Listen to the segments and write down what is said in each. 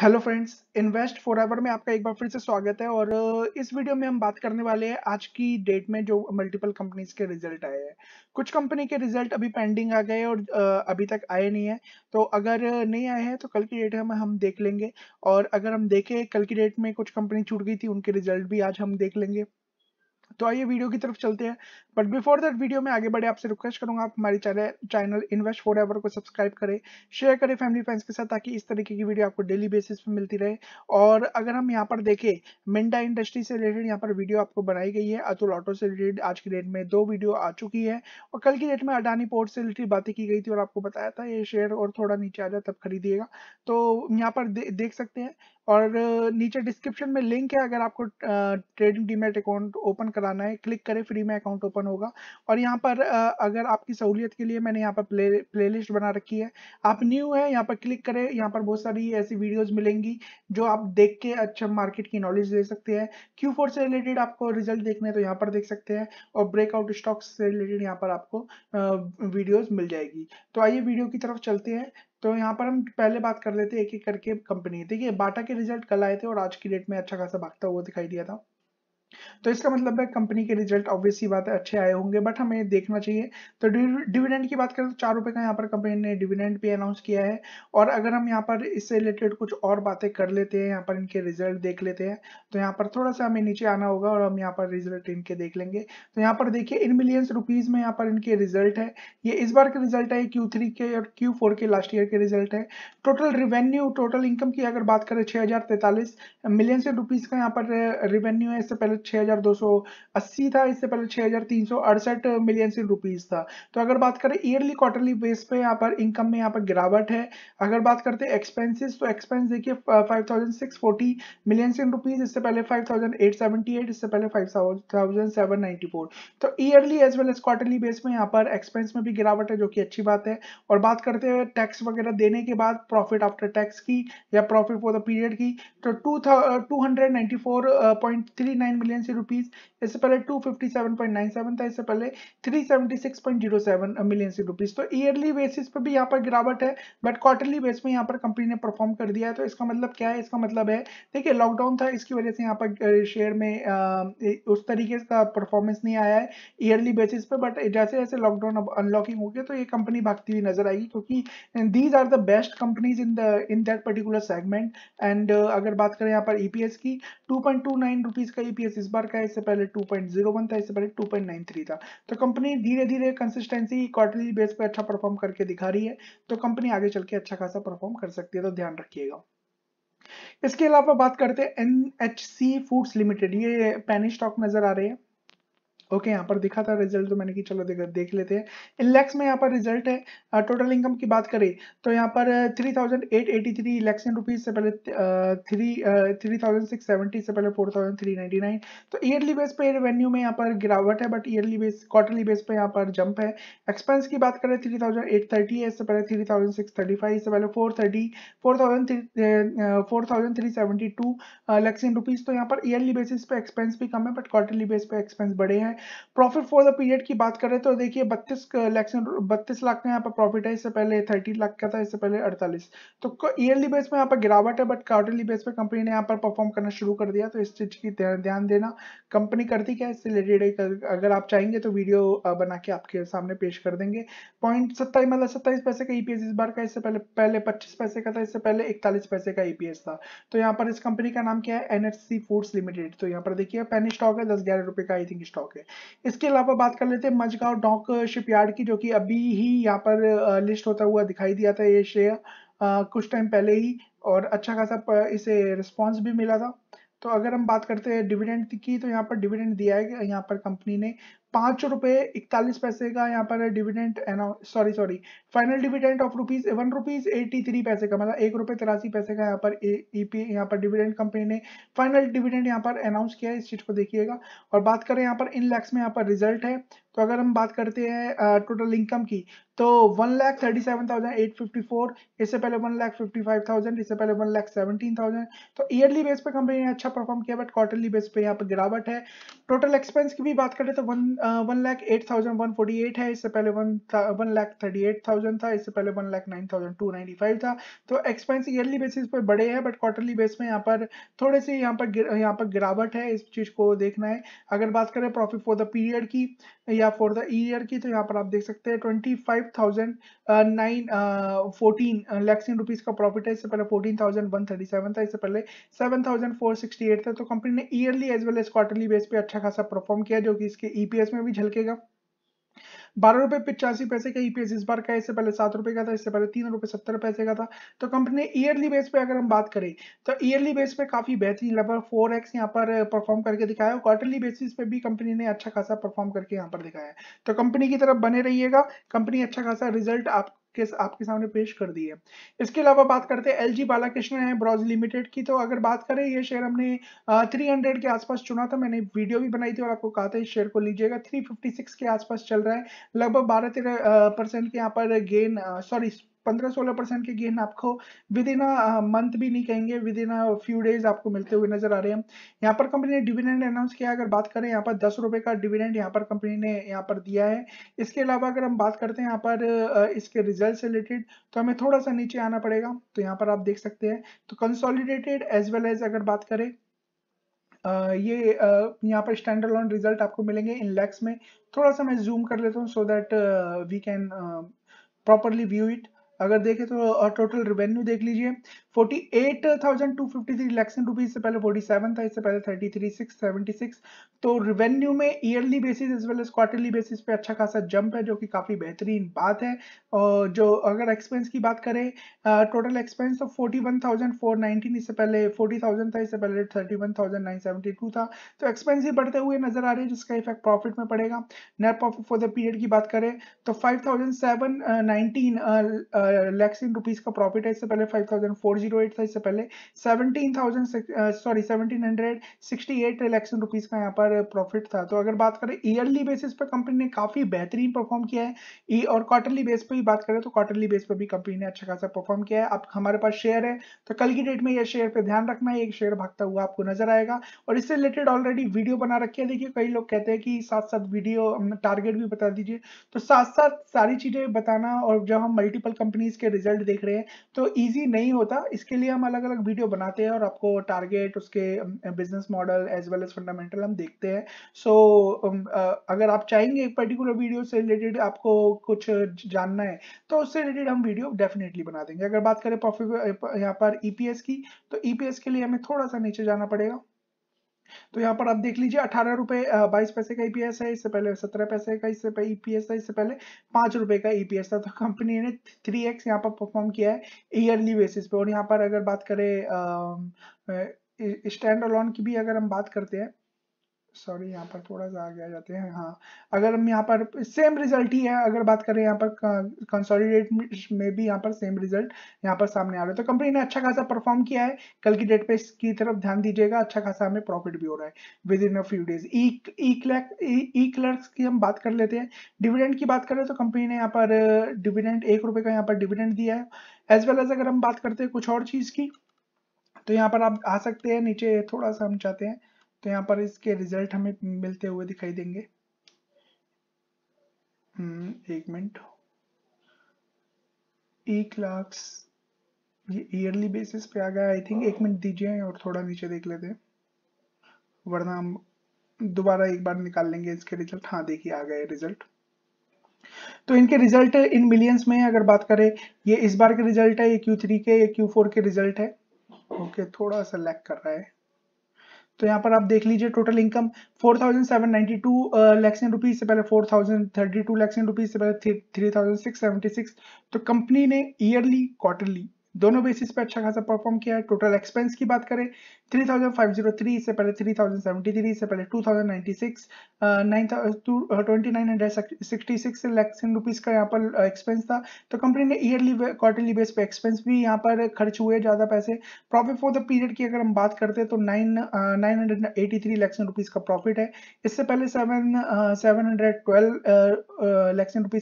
Hello friends, invest forever में आपका एक बार फिर से स्वागत है और इस वीडियो में हम बात करने वाले हैं आज की डेट में जो मल्टीपल कंपनीज़ के रिज़ल्ट आए हैं। कुछ कंपनी के रिज़ल्ट अभी पेंडिंग आ गए और अभी तक आए नहीं है। तो अगर नहीं आए हैं तो कल की डेट में हम देख लेंगे और अगर हम देखें कल की डेट में कुछ कंपनी छूट गई थी, उनके रिज़ल्ट भी आज हम देख लेंगे। तो आइए वीडियो की तरफ़ चलते हैं। बट बिफोर दैट वीडियो में आगे बढ़े, आपसे रिक्वेस्ट करूँगा, आप हमारी चैनल इन्वेस्ट फॉर एवर को सब्सक्राइब करें शेयर करें फैमिली फ्रेंड्स के साथ ताकि इस तरीके की वीडियो आपको डेली बेसिस पे मिलती रहे। और अगर हम यहाँ पर देखें मिंडा इंडस्ट्री से रिलेटेड यहाँ पर वीडियो आपको बनाई गई है अतुल ऑटो से रिलेटेड आज की डेट में दो वीडियो आ चुकी है। और कल की डेट में अडानी पोर्ट से रिलेटेड बातें की गई थी और आपको बताया था, ये शेयर और थोड़ा नीचे आ जाए तब खरीदिएगा। तो यहाँ पर देख सकते हैं। और नीचे डिस्क्रिप्शन में लिंक है, अगर आपको ट्रेडिंग डीमेट अकाउंट ओपन कराना है क्लिक करें फ्री में अकाउंट ओपन होगा। और यहाँ पर अगर आपकी सहूलियत के लिए मैंने यहाँ पर प्ले प्लेलिस्ट बना रखी है, आप न्यू है, यहाँ पर क्लिक करें, यहाँ पर बहुत सारी ऐसी वीडियोस मिलेंगी जो आप देख के अच्छा मार्केट की नॉलेज ले सकते हैं। क्यू फोर से रिलेटेड आपको रिज़ल्ट देखने तो यहाँ पर देख सकते हैं, और ब्रेकआउट स्टॉक्स से रिलेटेड यहाँ पर आपको वीडियोज़ मिल जाएगी। तो आइए वीडियो की तरफ़ चलते हैं। तो यहाँ पर हम पहले बात कर लेते हैं एक एक करके कंपनी देखिए बाटा के रिज़ल्ट कल आए थे और आज की डेट में अच्छा खासा भागता हुआ दिखाई दिया था। तो इसका मतलब है कंपनी के रिज़ल्ट ऑब्वियसली बात है, अच्छे आए होंगे बट हमें देखना चाहिए। तो डिविडेंड की बात करें तो चार रुपए का यहाँ पर कंपनी ने डिविडेंड भी अनाउंस किया है। और अगर हम यहाँ पर इससे रिलेटेड कुछ और बातें कर लेते हैं, यहाँ पर इनके रिज़ल्ट देख लेते हैं तो यहाँ पर थोड़ा सा हमें नीचे आना होगा और हम यहाँ पर रिज़ल्ट इनके देख लेंगे। तो यहाँ पर देखिए, इन मिलियंस रुपीज़ में यहाँ पर इनके रिज़ल्ट है। ये इस बार के रिज़ल्ट है क्यू के और क्यू के लास्ट ईयर के रिज़ल्ट है। टोटल रिवेन्यू टोटल इनकम की अगर बात करें, छह मिलियन रुपीज़ का यहाँ पर रिवेन्यू है। इससे पहले छह हज़ार दो सौ अस्सी था, इससे पहले सौ अड़सठ मिलियन इन रुपीज़ था। तो अगर बात करें ईयरली क्वार्टरली बेस पे यहाँ पर इनकम में यहाँ पर गिरावट है। अगर बात करते हैं एक्सपेंसेस तो एक्सपेंस देखिए five thousand six forty million in rupees इससे पहले five thousand eight seventy eight इससे पहले five thousand seven ninety four तो yearly as well as quarterly base में यहाँ पर एक्सपेंस में भी गिरावट है, जो कि अच्छी बात है। और बात करते हैं टैक्स वगैरह देने के बाद प्रॉफिट आफ्टर टैक्स की या प्रॉफिट फॉर द पीरियड की तो टू टू हंड्रेड नाइन्टी इससे पहले 257.97 था इससे पहले 376.07 मिलियन सी रुपीज़ तो ईयरली बेसिस पे भी यहाँ पर गिरावट है बट क्वार्टरली बेस में यहाँ पर कंपनी ने परफॉर्म कर दिया है। तो इसका मतलब क्या है? इसका मतलब है देखिए लॉकडाउन था इसकी वजह से यहाँ पर शेयर में आ, उस तरीके का परफॉर्मेंस नहीं आया है ईयरली बेसिस पे बट जैसे जैसे लॉकडाउन अब अनलॉकिंग हो गया तो ये कंपनी भागती हुई नज़र आएगी क्योंकि these are the best companies in the in that particular segment and अगर बात करें यहाँ पर ईपीएस की टू पॉइंट का ईपीएस इस बार का है इससे पहले 2.01 था, इससे पहले 2.93 था। तो कंपनी धीरे धीरे कंसिस्टेंसी क्वार्टरली बेस पे अच्छा परफॉर्म करके दिखा रही है तो कंपनी आगे चल के अच्छा खासा परफॉर्म कर सकती है तो ध्यान रखिएगा। इसके अलावा बात करते हैं एनएचसी फूड्स लिमिटेड ये पैनी स्टॉक नज़र आ रहे हैं। ओके okay, यहाँ पर दिखा था रिज़ल्ट तो मैंने की चलो देख देख लेते हैं। इन लैक्स में यहाँ पर रिज़ल्ट है टोटल इनकम की बात करें तो यहाँ पर three thousand eight eighty three in rupees से पहले three three thousand six seventy से पहले four thousand three ninety nine तो ईयरली बेस पे रेवेन्यू में यहाँ पर गिरावट है but yearly base quarterly base पे यहाँ पर जंप है। एक्सपेंस की बात करें थ्री थाउज़ेंड एट थर्टी है इससे पहले three thousand six thirty five इससे पहले four thirty four thousand four thousand three seventy two in rupees तो यहाँ पर ईयरली बेसिस पे एक्सपेंस भी कम है बट क्वार्टरली बेस पे एक्सपेंस बढ़े हैं। प्रॉफिट फॉर द पीरियड की बात करें तो देखिए बत्तीस लाख बत्तीस लाख का यहाँ पर प्रॉफिट है, इससे पहले थर्टी लाख का था, इससे पहले अड़तालीस। तो ईयरली बेस में यहाँ पर गिरावट है बट क्वार्टरली बेस पे कंपनी ने यहाँ पर परफॉर्म करना शुरू कर दिया तो इस चीज़ की ध्यान देना। कंपनी करती क्या इससे रिलेटेड अगर आप चाहेंगे तो वीडियो बना के आपके सामने पेश कर देंगे। पॉइंट सत्ताईस मतलब सत्ताईस पैसे का ईपीएस इस बार का, इससे पहले पहले पच्चीस पैसे का था, इससे पहले इकतालीस पैसे का ईपीएस था। तो यहाँ पर इस कंपनी का नाम क्या है एनएचसी फूड्स लिमिटेड तो यहाँ पर देखिए पेनी स्टॉक है, दस ग्यारह रुपए का आई थिंक स्टॉक है। इसके अलावा बात कर लेते हैं मजगांव डॉक शिपयार्ड की, जो कि अभी ही यहाँ पर लिस्ट होता हुआ दिखाई दिया था ये शेयर कुछ टाइम पहले ही, और अच्छा खासा इसे रिस्पॉन्स भी मिला था। तो अगर हम बात करते हैं डिविडेंड की तो यहाँ पर डिविडेंड दिया है, यहाँ पर कंपनी ने पाँच रुपए इकतालीस पैसे का यहाँ पर dividend sorry sorry final dividend of rupees one rupees eighty three पैसे का मतलब एक रुपए तिरासी पैसे का यहाँ पर ईपी यहाँ पर डिविडेंड कंपनी ने फाइनल डिविडेंड यहाँ पर अनाउंस किया है, इस चीज़ को देखिएगा। और बात करें यहाँ पर इन लैक्स में यहाँ पर रिज़ल्ट है। तो अगर हम बात करते हैं टोटल इनकम की तो one lakh thirty seven thousand eight fifty four इससे पहले one lakh fifty five thousand इससे पहले वन लाख सेवनटीन थाउज़ेंड तो ईयरली बेस पे कंपनी ने अच्छा परफॉर्म किया बट क्वार्टरली बेस पे यहाँ पर गिरावट है। टोटल एक्सपेंस की भी बात करें तो one one lakh eight thousand one forty eight है। इससे पहले one one lakh thirty eight thousand था। इससे पहले one lakh nine thousand two ninety five था। तो एक्सपेंस ईयरली बेसिस पर बड़े हैं बट क्वार्टरली बेस में यहाँ पर थोड़े से यहाँ पर यहाँ पर गिरावट है। इस चीज़ को देखना है। अगर बात करें प्रॉफिट फॉर द पीरियड की या फॉर द ईयर की तो यहाँ पर आप देख सकते हैं twenty five thousand nine fourteen lakhs in rupees का प्रॉफिट है। इससे पहले fourteen thousand one thirty seven था, इससे पहले seven thousand four sixty eight था। तो कंपनी ने yearly as well as quarterly base पे अच्छा खासा परफॉर्म किया, जो कि इसके ईपीएस में भी झलकेगा। बारह रुपए पिचासी पैसे का ईपीएस इस बार का इससे पहले सात रुपए का था, इससे पहले तीन रुपए सत्तर पैसे का था। तो कंपनी ईयरली बेस पे अगर हम बात करें तो ईयरली बेस पे काफ़ी बेहतरीन लगभग फोर एक्स यहाँ पर परफॉर्म करके दिखाया क्वार्टरली बेसिस पे भी कंपनी ने अच्छा खासा परफॉर्म करके यहाँ पर दिखाया। तो कंपनी की तरफ़ बने रहिएगा। कंपनी अच्छा खासा रिज़ल्ट आप के आपके सामने पेश कर दी है। इसके अलावा बात करते हैं, एल जी बालाकृष्ण है ब्रॉज लिमिटेड की। तो अगर बात करें, ये शेयर हमने थ्री हंड्रेड के आसपास चुना था। मैंने वीडियो भी बनाई थी और आपको कहा था, इस शेयर को लीजिएगा। थ्री फिफ्टी सिक्स के आसपास चल रहा है। लगभग बारह तेरह परसेंट के यहाँ पर गेन सॉरी पंद्रह सोलह परसेंट के गेन आपको विद इन अ मंथ भी नहीं कहेंगे with in a few days आपको मिलते हुए नज़र आ रहे हैं। यहाँ पर कंपनी ने डिविडेंड अनाउंस किया अगर बात करें यहाँ पर दस रुपए का डिविडेंड यहाँ पर कंपनी ने यहाँ पर दिया है। इसके अलावा अगर हम बात करते हैं यहाँ पर इसके रिज़ल्ट से रिलेटेड तो हमें थोड़ा सा नीचे आना पड़ेगा। तो यहाँ पर आप देख सकते हैं तो कंसोलिडेटेड एज वेल एज अगर बात करें Uh, ये uh, यहाँ पर स्टैंडर्ड ऑन रिज़ल्ट आपको मिलेंगे इन लैक्स में। थोड़ा सा मैं जूम कर लेता हूँ so that we can properly view it अगर देखें तो टोटल रिवेन्यू देख लीजिए 48,253 लैक्स इन रुपीज़ से पहले 47 था इससे पहले 33,676 तो रेवेन्यू में yearly basis as well as quarterly basis पे अच्छा खासा जंप है जो कि काफ़ी बेहतरीन बात है। और जो अगर एक्सपेंस की बात करें टोटल एक्सपेंस तो 41,419 इससे पहले 40,000 था इससे पहले 31,972 था। तो एक्सपेंस ही बढ़ते हुए नज़र आ रहे हैं जिसका इफ़ेक्ट प्रॉफिट में पड़ेगा। Net profit for the period की बात करें तो फाइव लैक्स इन रुपीज़ का प्रॉफिट है इससे पहले 5408 था इससे पहले। 17000 सॉरी 1768 लैक्स इन रुपीज़ का यहाँ पर प्रॉफिट था। तो अगर बात करें ईयरली बेसिस पे कंपनी ने काफ़ी बेहतरीन परफॉर्म किया है। ई और क्वार्टरली बेस पे भी बात करें तो क्वार्टरली बेस पे भी कंपनी ने अच्छा खासा परफॉर्म किया है। अब हमारे पास शेयर है तो कल की डेट में यह शेयर पे ध्यान रखना है। एक शेयर भागता हुआ आपको नज़र आएगा। और इससे रिलेटेड ऑलरेडी वीडियो बना रखी है। देखिए, कई लोग कहते हैं कि साथ साथ वीडियो टारगेट भी बता दीजिए। तो साथ साथ सारी चीज़ें बताना और जब हम मल्टीपल कंपनी कंपनीज़ के रिज़ल्ट देख रहे हैं तो इजी नहीं होता। इसके लिए हम अलग अलग वीडियो बनाते हैं और आपको टारगेट उसके business model as well as fundamental हम देखते हैं। सो so, अगर आप चाहेंगे एक पर्टिकुलर वीडियो से रिलेटेड आपको कुछ जानना है तो उससे रिलेटेड हम वीडियो डेफिनेटली बना देंगे। अगर बात करें प्रॉफिट यहाँ पर ईपीएस की तो ईपीएस के लिए हमें थोड़ा सा नीचे जाना पड़ेगा। तो यहाँ पर आप देख लीजिए, अठारह रुपए बाईस पैसे का ईपीएस e है, इससे पहले सत्रह पैसे का, इससे पहले ईपीएस था, इससे पहले पाँच रुपए का ईपीएस e था। तो कंपनी ने थ्री एक्स यहाँ पर परफॉर्म किया है ईयरली बेसिस पे। और यहाँ पर अगर बात करें स्टैंड अलोन की भी अगर हम बात करते हैं सॉरी यहाँ पर थोड़ा सा आगे आ जाते हैं हाँ। अगर हम यहाँ पर सेम रिज़ल्ट ही है, अगर बात करें यहाँ पर कंसोलिडेट में भी यहाँ पर सेम रिज़ल्ट यहाँ पर सामने आ रहा है। तो कंपनी ने अच्छा खासा परफॉर्म किया है, कल की डेट पे इसकी तरफ़ ध्यान दीजिएगा अच्छा खासा हमें प्रॉफिट भी हो रहा है within a few days eClerx की हम बात कर लेते हैं। डिविडेंड की बात करें तो कंपनी ने यहाँ पर डिविडेंड एक रुपए का यहाँ पर डिविडेंड दिया है। एज वेल एज अगर हम बात करते हैं कुछ और चीज़ की तो यहाँ पर आप आ सकते हैं, नीचे थोड़ा सा हम चाहते हैं। तो यहाँ पर इसके रिज़ल्ट हमें मिलते हुए दिखाई देंगे। हम्म, एक मिनट। ई क्लाक्स ये ईयरली बेसिस पे आ गया आई थिंक एक मिनट दीजिए और थोड़ा नीचे देख लेते हैं। वरना हम दोबारा एक बार निकाल लेंगे इसके रिज़ल्ट हाँ देखिए आ गए रिज़ल्ट तो इनके रिज़ल्ट इन मिलियंस में अगर बात करें ये इस बार के रिज़ल्ट है ये क्यू थ्री के ये क्यू फोर के रिज़ल्ट है। ओके थोड़ा सा लैक कर रहा है। तो यहाँ पर आप देख लीजिए total income 4,792 lakhs in rupees से पहले 4,032 लैक्स इन रुपीज़ से पहले 3,676 तो कंपनी ने ईयरली क्वार्टरली दोनों बेसिस पे अच्छा खासा परफॉर्म किया है। टोटल एक्सपेंस की बात करें 3503 से पहले 3073 से पहले 2096 2966 लैक्स इन रुपीस का यहाँ पर एक्सपेंस था। तो कंपनी ने ईयरली क्वार्टरली बेस पे एक्सपेंस भी यहाँ पर खर्च हुए ज़्यादा पैसे। प्रॉफिट फॉर द पीरियड की अगर हम बात करते तो नाइन नाइन हंड्रेड रुपीज़ का प्रॉफिट है। इससे पहले सेवन सेवन हंड्रेड ट्वेल्व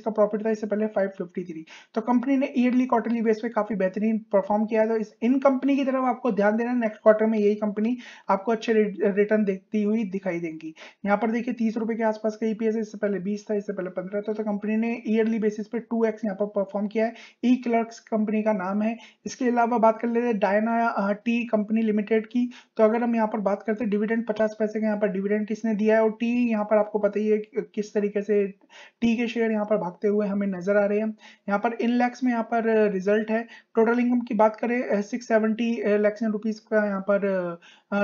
का प्रॉफिट था। इससे पहले फाइव फिफ्टी थ्री तो कंपनी ने ईयरली क्वार्टरली बेस पे काफ़ी बेहतरीन परफॉर्म किया तो इस इन कंपनी की तरफ़ आपको ध्यान देना नेक्स्ट क्वार्टर में यही कंपनी आपको अच्छे रिटर्न देखती हुई दिखाई देंगी। यहाँ पर देखिए, तीस रुपए के आसपास का ईपीएस इससे पहले बीस था, इससे पहले पंद्रह था तो कंपनी ने ईयरली बेसिस पे टू एक्स यहाँ पर परफॉर्म किया है। ई क्लर्क्स कंपनी का नाम है। इसके अलावा बात कर लेते हैं डायना टी कंपनी लिमिटेड की। तो अगर हम यहाँ पर बात करते हैं डिविडेंड पचास पैसे का यहाँ पर डिविडेंड इसने दिया है, और टी यहाँ पर आपको पता ही है किस तरीके से टी के शेयर यहाँ पर भागते हुए हमें नज़र आ रहे हैं। यहाँ पर इन लैक्स में यहाँ पर रिज़ल्ट है। टोटल इनकम की बात करें सिक्स सेवेंटी लैक्स रुपीज़ का यहाँ पर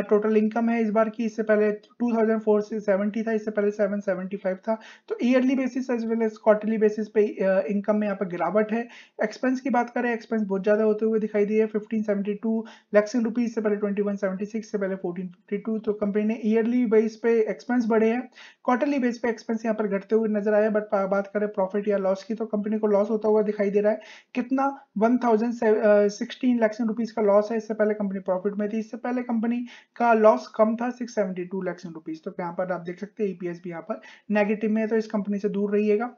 टोटल इनकम है इस बार की। इससे पहले 2004 से 70 था, इससे पहले 775 था। तो yearly basis as well as quarterly basis पे इनकम में यहाँ पर गिरावट है। एक्सपेंस की बात करें एक्सपेंस बहुत ज़्यादा होते हुए दिखाई दिए। 1572 लैक्स रुपीज़ से पहले 2176 से पहले 1452 तो कंपनी ने ईयरली बेस पे एक्सपेंस बढ़े हैं। क्वार्टरली बेस पे एक्सपेंस यहाँ पर घटते हुए नज़र आया बट बात करें प्रॉफिट या लॉस की तो कंपनी को लॉस होता हुआ दिखाई दे रहा है। कितना? One thousand sixteen lakhs rupees का लॉस है इससे पहले कंपनी प्रॉफिट में थी, इससे पहले कंपनी का लॉस कम था 672 लाख रुपीज़ तो यहाँ पर आप देख सकते हैं ईपीएस भी यहाँ पर नेगेटिव में है तो इस कंपनी से दूर रहिएगा।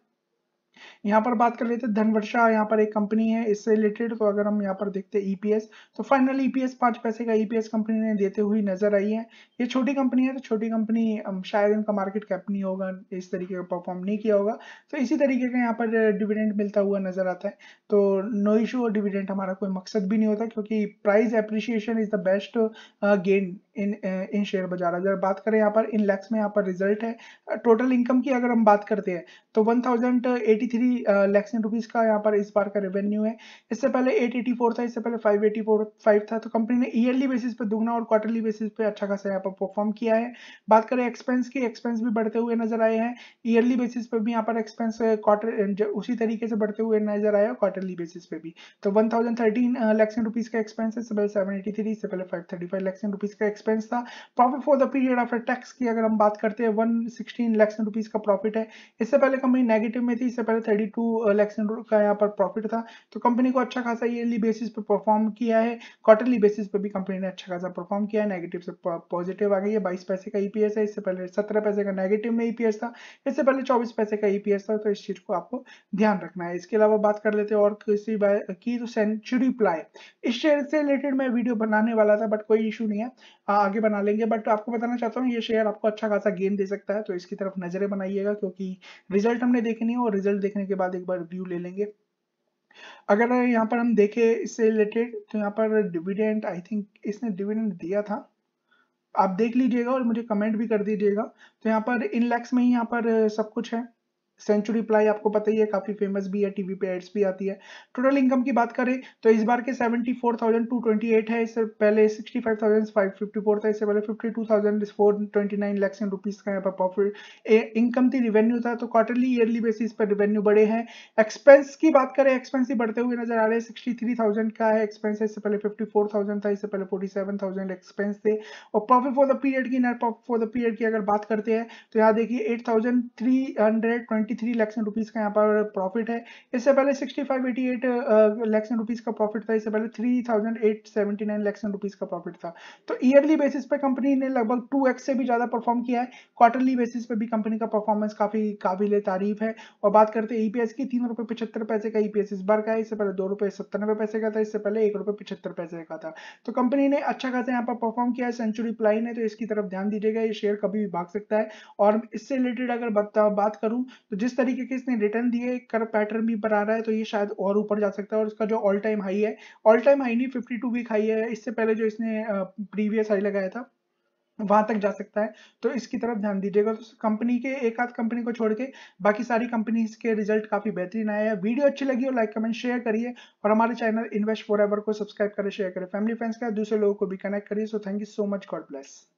यहाँ पर बात कर लेते हैं, धनवर्षा यहाँ पर एक कंपनी है, इससे रिलेटेड तो अगर हम यहाँ पर देखते हैं ईपीएस तो फाइनल ईपीएस पाँच पैसे का ईपीएस कंपनी ने देते हुए नज़र आई है। ये छोटी कंपनी है तो छोटी कंपनी शायद इनका मार्केट कैप नहीं होगा, इस तरीके का परफॉर्म नहीं किया होगा। तो इसी तरीके का यहाँ पर डिविडेंड मिलता हुआ नज़र आता है। तो नो इशू और डिविडेंड हमारा कोई मकसद भी नहीं होता, क्योंकि price appreciation is the best gain in in share बाज़ार। अगर बात करें यहाँ पर, इन लैक्स में यहाँ पर रिज़ल्ट है। टोटल इनकम की अगर हम बात करते हैं तो one thousand eighty three lakhs rupees का यहाँ पर इस बार का रेवेन्यू है। इससे पहले एट एटी फोर था, इससे पहले फाइव एटी फोर फाइव था तो कंपनी ने ईयरली बेसिस पे दुगना और क्वार्टरली बेसिस पे अच्छा खासा यहाँ पर परफॉर्म किया है। बात करें एक्सपेंस की एक्सपेंस भी बढ़ते हुए नज़र आए हैं। ईयरली बेसिस पे भी यहाँ पर एक्सपेंस क्वार्टर उसी तरीके से बढ़ते हुए नज़र आया क्वार्टरली बेसिस पे भी। तो one thousand thirteen lakhs rupees का एक्सपेंस है, इससे पहले सेवन इससे पहले five thirty five lakhs rupees का एक्सपेंस था। Profit for the period after tax की अगर हम बात करते हैं वन सिक्सटीन लैक्स रुपीज़ का प्रॉफिट है। इससे पहले कंपनी नेगेटिव में थी, इससे पहले थर्टी टू लैक्स का यहाँ पर प्रॉफिट था। तो कंपनी को अच्छा खासा ईयरली बेसिस पे परफॉर्म किया है। क्वार्टरली बेसिस पे भी कंपनी ने अच्छा खासा परफॉर्म किया है। नेगेटिव से पॉजिटिव आ गई है। बाईस पैसे का ईपीएस है। इससे पहले सत्रह पैसे का नेगेटिव में ईपीएस था। इससे पहले चौबीस पैसे का ईपीएस था। तो इस चीज़ को आपको ध्यान रखना है। इसके अलावा बात कर लेते हैं और किसी की तो सेंचुरी प्लाई इस शेयर से रिलेटेड मैं वीडियो बनाने वाला था बट कोई इशू नहीं है। आगे बना लेंगे बट आपको बताना चाहता हूँ, ये शेयर आपको अच्छा खासा गेन दे सकता है तो इसकी तरफ़ नज़रें बनाइएगा, क्योंकि रिज़ल्ट हमने देखे नहीं, और रिज़ल्ट देखने के बाद एक बार व्यू ले लेंगे। अगर यहाँ पर हम देखें इससे रिलेटेड तो यहाँ पर डिविडेंड आई थिंक इसने डिविडेंड दिया था। आप देख लीजिएगा और मुझे कमेंट भी कर दीजिएगा। तो यहाँ पर इन लैक्स में ही यहाँ पर सब कुछ है। सेंचुरी प्लाई आपको पता ही है काफ़ी फ़ेमस भी है टीवी पे एड्स भी आती है। टोटल इनकम की बात करें तो इस बार के 74,228 है इससे पहले 65,554 था इससे पहले 52,429 लाख रुपीस का यहाँ पर प्रॉफिट इनकम थी रिवेन्यू था तो क्वार्टरली ईयरली बेसिस पर रिवेन्यू बढ़े हैं। एक्सपेंस की बात करें एक्सपेंस ही बढ़ते हुए नज़र आ रहे हैं। सिक्सटी का है एक्सपेंस इससे पहले फिफ्टी था इससे पहले फोर्टी एक्सपेंस थे। और प्रॉफिट फॉर द पीरियड की net profit for the period की अगर बात करते हैं तो यहाँ देखिए eight twenty three lakhs rupees का यहाँ पर प्रॉफिट है। इससे पहले sixty five eighty eight lakhs rupees का प्रॉफिट था। इससे पहले three thousand eight seventy nine lakhs rupees का प्रॉफिट था। तो ईयरली बेसिस पे कंपनी ने लगभग टू एक्स से भी ज़्यादा परफॉर्म किया है। क्वार्टरली बेसिस पे भी कंपनी का परफॉर्मेंस काफ़ी काबिल तारीफ़ है। और बात करते हैं ईपीएस की, तीन रुपए पचहत्तर पैसे का ईपीएस इस बार का है। इससे पहले दो रुपए सत्तानवे पैसे का था। इससे पहले एक रुपए पचहत्तर पैसे का था। तो कंपनी ने अच्छा खासा यहाँ पर परफॉर्म किया है। सेंचुरी प्लाई ने तो इसकी तरफ़ ध्यान दीजिएगा। ये शेयर कभी भी भाग सकता है। और इससे रिलेटेड अगर बात करूँ तो जिस तरीके के इसने रिटर्न दिए, कर पैटर्न भी बना रहा है तो ये शायद और ऊपर जा सकता है और इसका जो ऑल टाइम हाई है ऑल टाइम हाई नहीं 52 वीक हाई है। इससे पहले जो इसने प्रीवियस हाई लगाया था, वहाँ तक जा सकता है। तो इसकी तरफ़ ध्यान दीजिएगा। तो कंपनी के, एक आध कंपनी को छोड़ के बाकी सारी कंपनीज़ के रिज़ल्ट काफ़ी बेहतरीन आए हैं। वीडियो अच्छी लगी हो लाइक कमेंट शेयर करिए और हमारे चैनल इन्वेस्ट फॉर को सब्सक्राइब करें शेयर करें। फैमिली फ्रेंड्स का, दूसरे लोगों को भी कनेक्ट करिए। So thank you so much God bless